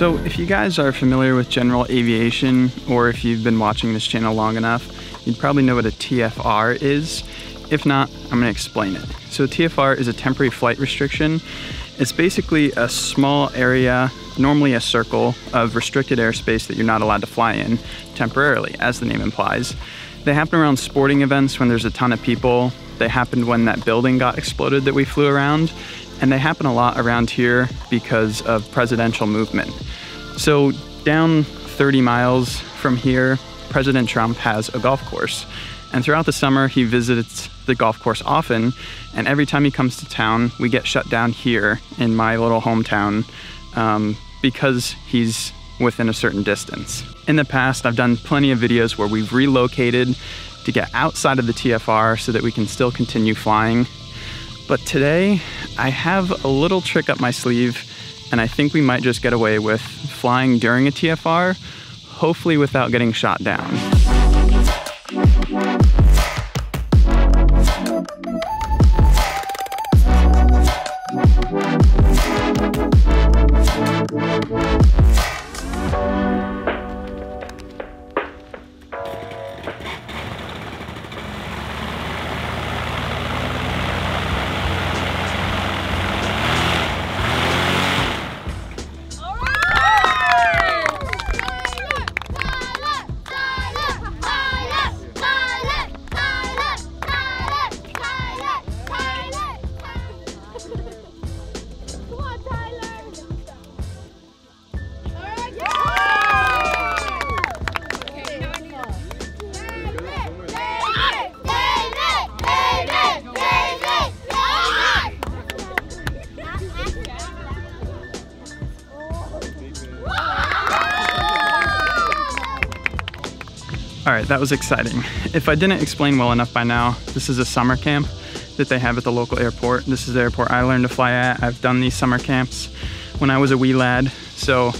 So if you guys are familiar with general aviation, or if you've been watching this channel long enough, you'd probably know what a TFR is. If not, I'm gonna explain it. So TFR is a temporary flight restriction. It's basically a small area, normally a circle, of restricted airspace that you're not allowed to fly in temporarily, as the name implies. They happen around sporting events when there's a ton of people. They happened when that building got exploded that we flew around. And they happen a lot around here because of presidential movement. So down 30 miles from here, President Trump has a golf course. And throughout the summer, he visits the golf course often. And every time he comes to town, we get shut down here in my little hometown um, because he's within a certain distance. In the past, I've done plenty of videos where we've relocated to get outside of the TFR so that we can still continue flying. But today, I have a little trick up my sleeve, and I think we might just get away with flying during a TFR, hopefully without getting shot down. All right, that was exciting. If I didn't explain well enough by now, this is a summer camp that they have at the local airport. This is the airport I learned to fly at. I've done these summer camps when I was a wee lad. So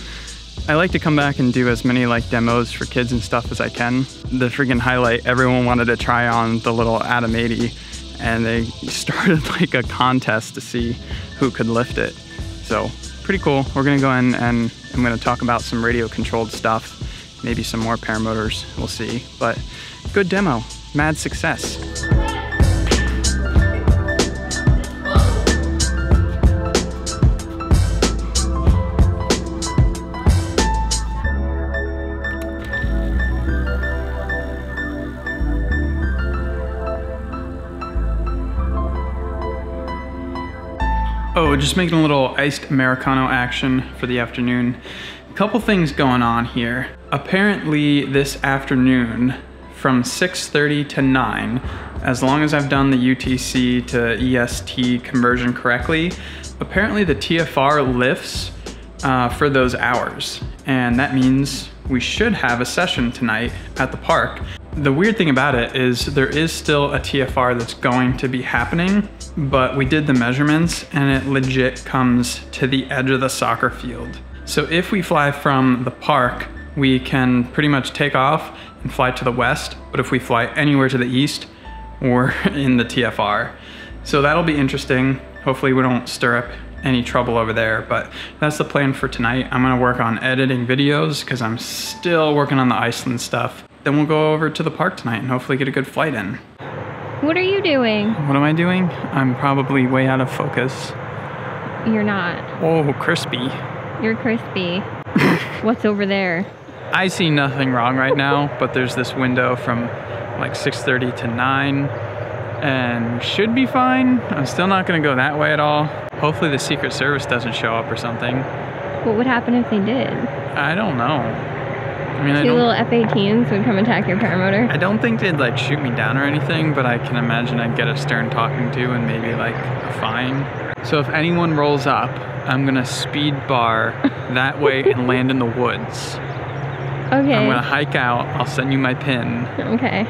I like to come back and do as many like demos for kids and stuff as I can. The freaking highlight, everyone wanted to try on the little Atom 80 and they started like a contest to see who could lift it. So pretty cool. We're gonna go in and I'm gonna talk about some radio controlled stuff maybe some more paramotors, we'll see. But good demo, mad success. Oh, just making a little iced Americano action for the afternoon. Couple things going on here. Apparently this afternoon from 6.30 to 9, as long as I've done the UTC to EST conversion correctly, apparently the TFR lifts uh, for those hours. And that means we should have a session tonight at the park. The weird thing about it is there is still a TFR that's going to be happening, but we did the measurements and it legit comes to the edge of the soccer field. So if we fly from the park, we can pretty much take off and fly to the west, but if we fly anywhere to the east, we're in the TFR. So that'll be interesting. Hopefully we don't stir up any trouble over there, but that's the plan for tonight. I'm gonna work on editing videos because I'm still working on the Iceland stuff. Then we'll go over to the park tonight and hopefully get a good flight in. What are you doing? What am I doing? I'm probably way out of focus. You're not. Oh, crispy. You're crispy. What's over there? I see nothing wrong right now, but there's this window from like 6.30 to 9 and should be fine. I'm still not gonna go that way at all. Hopefully the Secret Service doesn't show up or something. What would happen if they did? I don't know. I mean, I Two little F-18s would come attack your paramotor. I don't think they'd like shoot me down or anything, but I can imagine I'd get a stern talking to and maybe like a fine. So if anyone rolls up, I'm gonna speed bar that way and land in the woods. Okay. I'm gonna hike out, I'll send you my pin, Okay.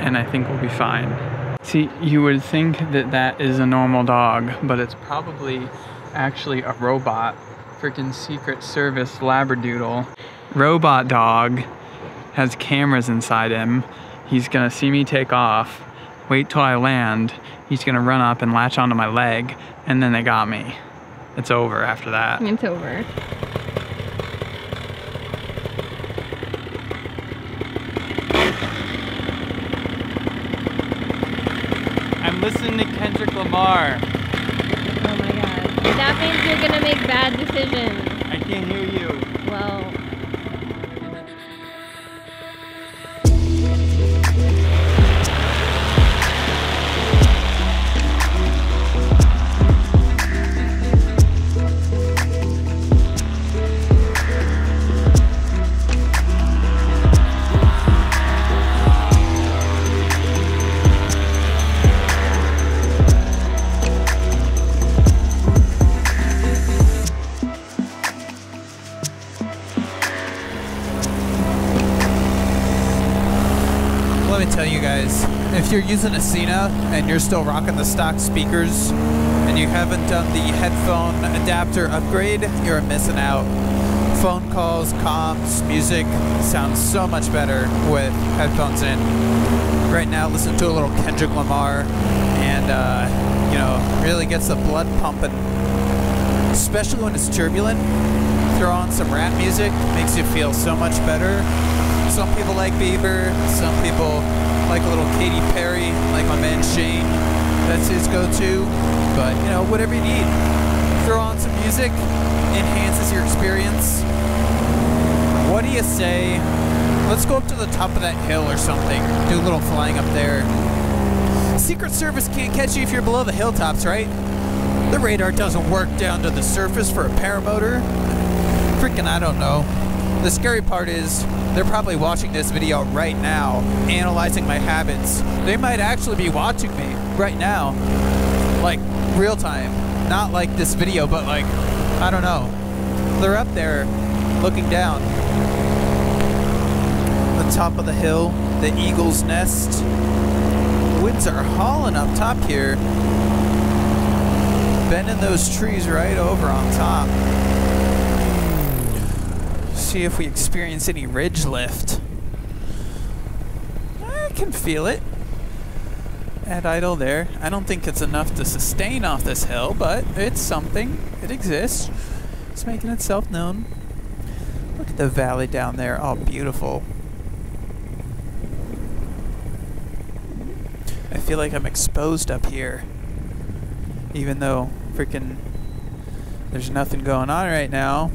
and I think we'll be fine. See, you would think that that is a normal dog, but it's probably actually a robot. Freaking Secret Service Labradoodle. Robot dog has cameras inside him. He's gonna see me take off, wait till I land he's gonna run up and latch onto my leg, and then they got me. It's over after that. It's over. I'm listening to Kendrick Lamar. Oh my god. That means you're gonna make bad decisions. I can't hear you. Well. Let me tell you guys, if you're using a Sena and you're still rocking the stock speakers and you haven't done the headphone adapter upgrade, you're missing out. Phone calls, comms, music sounds so much better with headphones in. Right now, listen to a little Kendrick Lamar and, uh, you know, really gets the blood pumping. Especially when it's turbulent. Throw on some rap music, makes you feel so much better. Some people like Bieber, some people like a little Katy Perry, like my man Shane. That's his go-to. But you know, whatever you need. Throw on some music, enhances your experience. What do you say? Let's go up to the top of that hill or something. Do a little flying up there. Secret Service can't catch you if you're below the hilltops, right? The radar doesn't work down to the surface for a paramotor. Freaking, I don't know. The scary part is they're probably watching this video right now, analyzing my habits. They might actually be watching me right now, like real time. Not like this video, but like, I don't know. They're up there looking down. The top of the hill, the eagle's nest. Winds are hauling up top here, bending those trees right over on top see if we experience any ridge lift. I can feel it. At idle there. I don't think it's enough to sustain off this hill, but it's something. It exists. It's making itself known. Look at the valley down there. all beautiful. I feel like I'm exposed up here. Even though freaking there's nothing going on right now.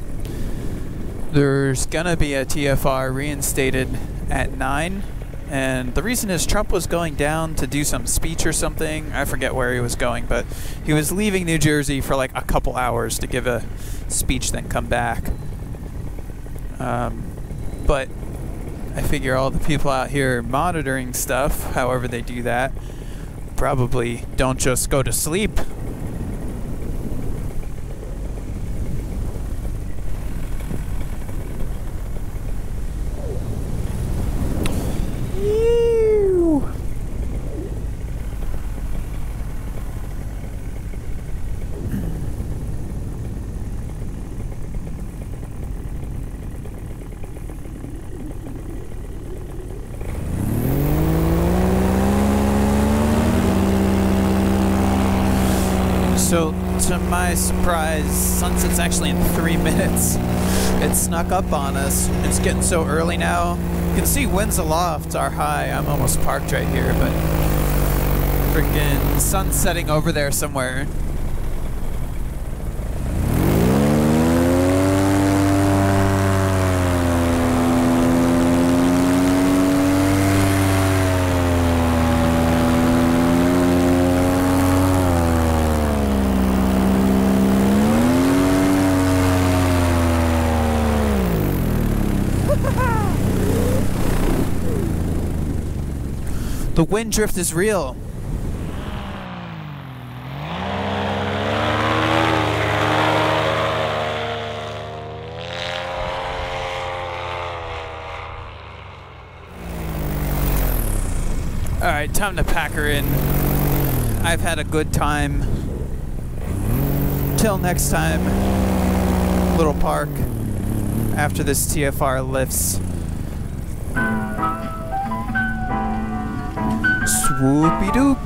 There's gonna be a TFR reinstated at 9. And the reason is Trump was going down to do some speech or something. I forget where he was going, but he was leaving New Jersey for like a couple hours to give a speech, then come back. Um, but I figure all the people out here monitoring stuff, however they do that, probably don't just go to sleep. Ew. So, to my surprise, sunset's actually in three minutes. It snuck up on us. It's getting so early now. You can see winds aloft are high. I'm almost parked right here, but freaking sun setting over there somewhere. The wind drift is real. All right, time to pack her in. I've had a good time. Till next time, little park. After this TFR lifts. swoopy doop.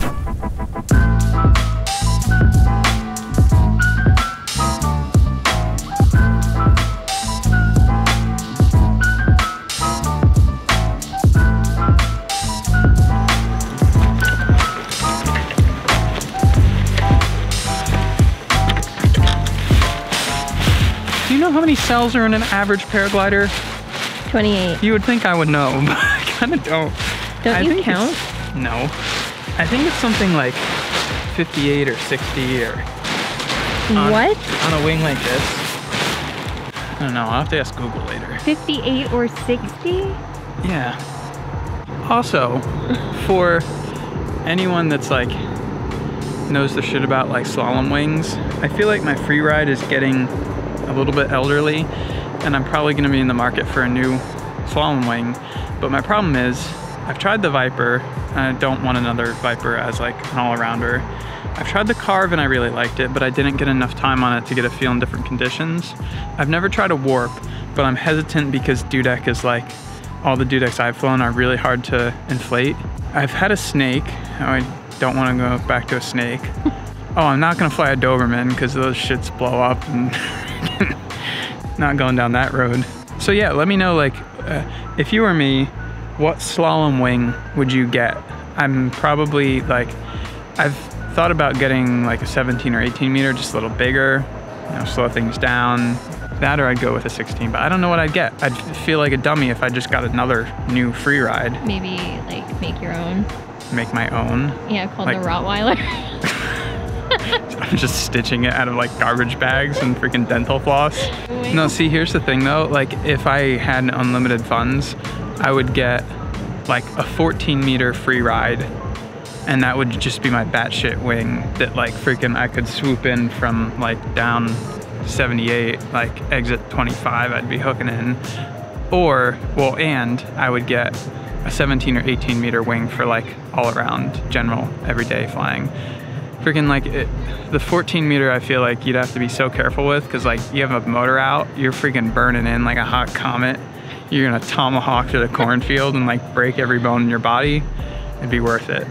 Do you know how many cells are in an average paraglider? 28. You would think I would know, but I kind of don't. Don't I you count? No. I think it's something like 58 or 60 or on- What? on a wing like this. I don't know. I'll have to ask Google later. 58 or 60? Yeah. Also, for anyone that's like knows the shit about like slalom wings, I feel like my Freeride is getting a little bit elderly and I'm probably gonna be in the market for a new slalom wing. But my problem is I've tried the Viper and I don't want another Viper as like an all-arounder. I've tried the Carve and I really liked it, but I didn't get enough time on it to get a feel in different conditions. I've never tried a Warp, but I'm hesitant because Dudek is like, all the Dudeks I've flown are really hard to inflate. I've had a Snake. I don't want to go back to a Snake. oh, I'm not gonna fly a Doberman because those shits blow up and not going down that road. So yeah, let me know like, uh, if you were me, what slalom wing would you get? I'm probably like, I've thought about getting like a 17 or 18 meter, just a little bigger, you know, slow things down. That or I'd go with a 16, but I don't know what I'd get. I'd feel like a dummy if I just got another new Freeride, Maybe like make your own. make my own. Yeah, called Like- the Rottweiler. I'm just stitching it out of like garbage bags and freaking dental floss. No, see, here's the thing though. Like, if I had unlimited funds, I would get like a 14 meter Freeride, and that would just be my batshit wing that like freaking I could swoop in from like down 78, like exit 25. I'd be hooking in, or well, and I would get a 17 or 18 meter wing for like all around general everyday flying freaking like it, the 14 meter i feel like you'd have to be so careful with because like you have a motor out you're freaking burning in like a hot comet you're gonna tomahawk to the cornfield and like break every bone in your body it'd be worth it.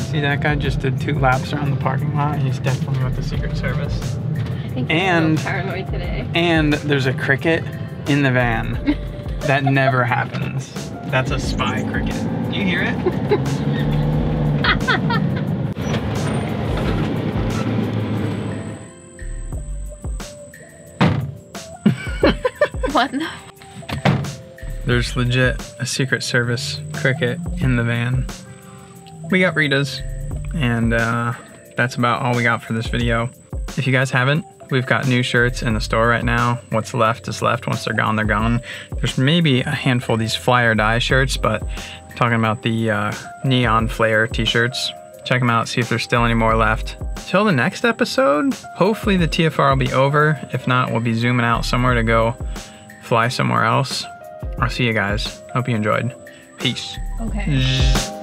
See that guy just did two laps around the parking lot he's definitely with the secret service. I think he's a And- paranoid today. and there's a cricket in the van. That never happens. That's a spy cricket. Do you hear it? What the? There's legit a Secret Service cricket in the van. We got Rita's, and uh, that's about all we got for this video. If you guys haven't, we've got new shirts in the store right now. What's left is left. Once they're gone, they're gone. There's maybe a handful of these flyer dye shirts, but talking about the uh, neon flare t-shirts. Check them out, see if there's still any more left. Till the next episode, hopefully the TFR will be over. If not, we'll be zooming out somewhere to go fly somewhere else. I'll see you guys. Hope you enjoyed. Peace. Okay.